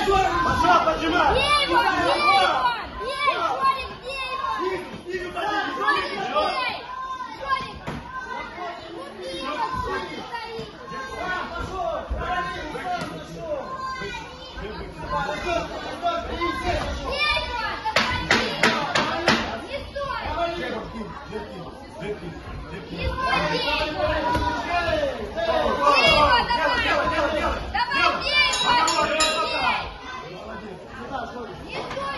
Не стой! Не стой, бей его! Нет,